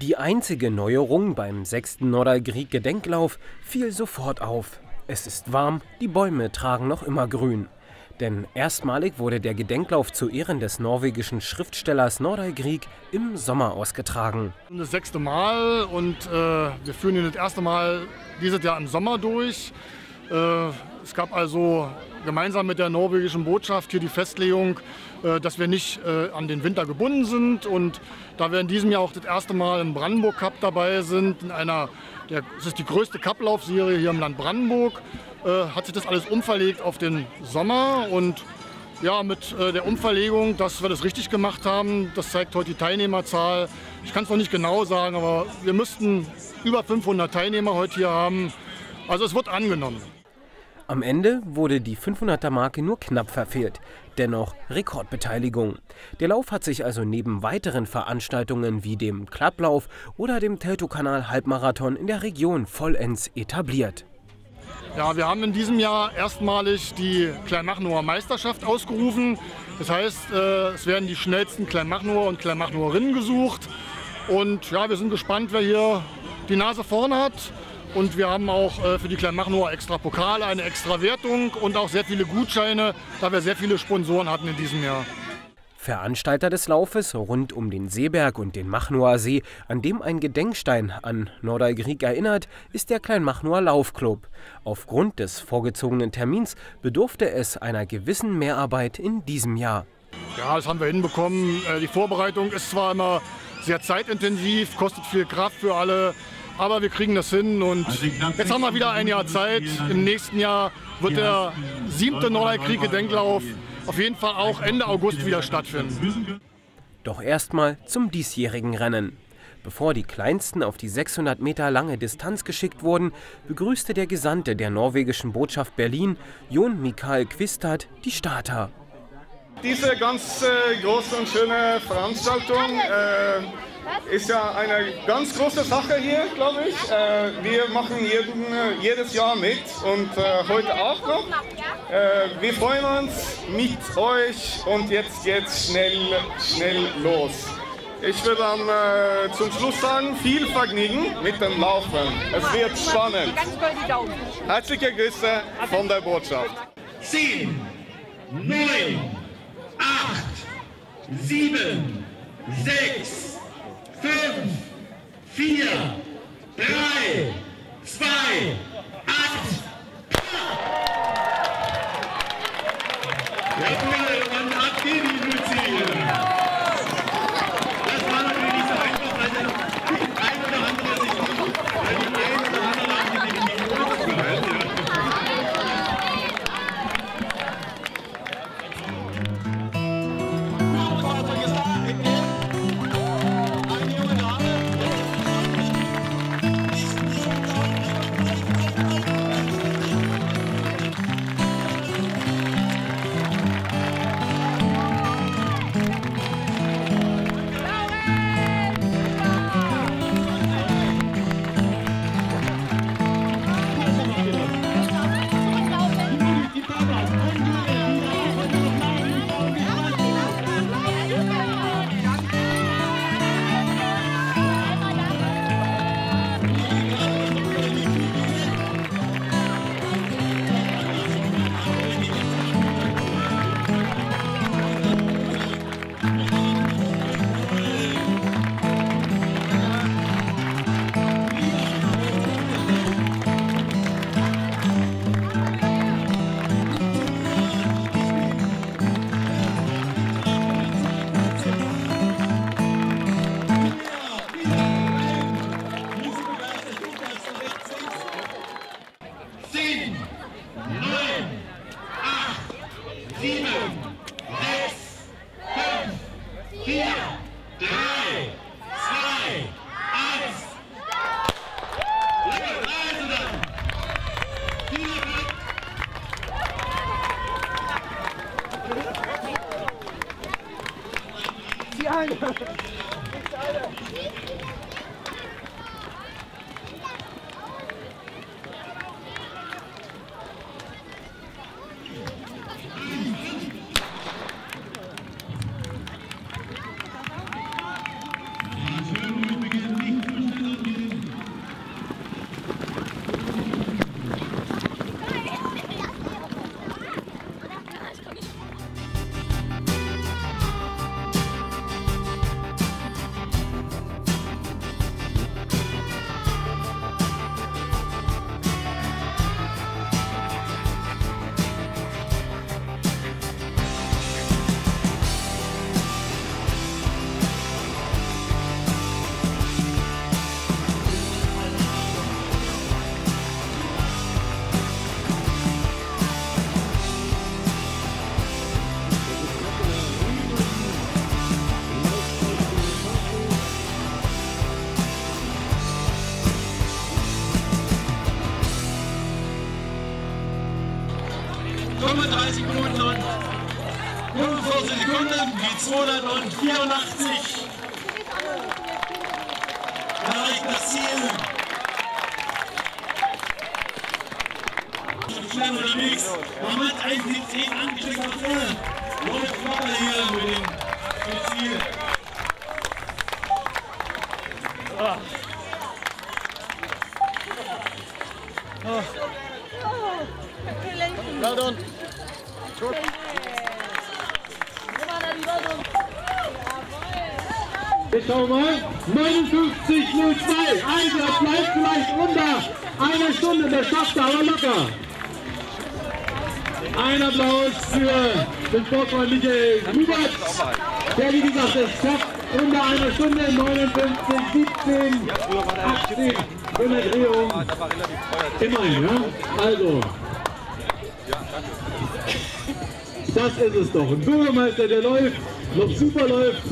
Die einzige Neuerung beim sechsten Nordergrieg Gedenklauf fiel sofort auf. Es ist warm, die Bäume tragen noch immer grün. Denn erstmalig wurde der Gedenklauf zu Ehren des norwegischen Schriftstellers Nordahl im Sommer ausgetragen. Das sechste Mal und äh, wir führen ihn das erste Mal dieses Jahr im Sommer durch. Äh, es gab also gemeinsam mit der norwegischen Botschaft hier die Festlegung, äh, dass wir nicht äh, an den Winter gebunden sind. Und da wir in diesem Jahr auch das erste Mal im Brandenburg Cup dabei sind, in einer, der, das ist die größte Cup-Laufserie hier im Land Brandenburg, äh, hat sich das alles umverlegt auf den Sommer. Und ja, mit der Umverlegung, dass wir das richtig gemacht haben, das zeigt heute die Teilnehmerzahl. Ich kann es noch nicht genau sagen, aber wir müssten über 500 Teilnehmer heute hier haben. Also es wird angenommen. Am Ende wurde die 500er-Marke nur knapp verfehlt. Dennoch Rekordbeteiligung. Der Lauf hat sich also neben weiteren Veranstaltungen wie dem Klapplauf oder dem Teltow-Kanal-Halbmarathon in der Region vollends etabliert. Ja, wir haben in diesem Jahr erstmalig die Kleinmachnower Meisterschaft ausgerufen. Das heißt, äh, es werden die schnellsten Kleinmachnower und Kleinmachnoerinnen gesucht. Und ja, wir sind gespannt, wer hier die Nase vorne hat. Und wir haben auch äh, für die Kleinmachnower extra Pokale, eine extra Wertung und auch sehr viele Gutscheine, da wir sehr viele Sponsoren hatten in diesem Jahr. Veranstalter des Laufes rund um den Seeberg und den Machnower See, an dem ein Gedenkstein an Nordalgrieg erinnert, ist der Kleinmachnower Laufclub. Aufgrund des vorgezogenen Termins bedurfte es einer gewissen Mehrarbeit in diesem Jahr. Ja, das haben wir hinbekommen. Äh, die Vorbereitung ist zwar immer sehr zeitintensiv, kostet viel Kraft für alle, aber wir kriegen das hin und also jetzt haben wir wieder ein Jahr Zeit. Im nächsten Jahr wird der siebte Nordkrieg-Gedenklauf auf jeden Fall auch Ende August wieder stattfinden. Doch erstmal zum diesjährigen Rennen. Bevor die Kleinsten auf die 600 Meter lange Distanz geschickt wurden, begrüßte der Gesandte der norwegischen Botschaft Berlin, Jon Mikael Quistad, die Starter. Diese ganz äh, große und schöne Veranstaltung äh, ist ja eine ganz große Sache hier, glaube ich. Äh, wir machen jeden, jedes Jahr mit und äh, heute auch noch. Äh, wir freuen uns mit euch und jetzt geht's schnell, schnell los. Ich würde dann äh, zum Schluss sagen, viel Vergnügen mit dem Laufen. Es wird spannend. Herzliche Grüße von der Botschaft. 10, 9, 8, 7, 6, fünf, vier, sieben, sechs, fünf, vier, drei, zwei, eins. Liebe Reisenden, vielen Dank. Die eine. Sekunden, die 284. Erreicht das Ziel. Schnell unterwegs. Moment 1,17 angesteckt nach vorne. Läuft locker hier mit dem Ziel. Well done. Jetzt schauen wir mal. 59,02. Einer bleibt vielleicht unter einer Stunde. Der schafft er aber locker. Ein Applaus für den Sportfreund Michael Hubert, der wie gesagt es schafft unter einer Stunde 59, 17, 18 in der Drehung. Immerhin, ja? Also. Das ist es doch. Ein Bürgermeister, der läuft, noch super läuft.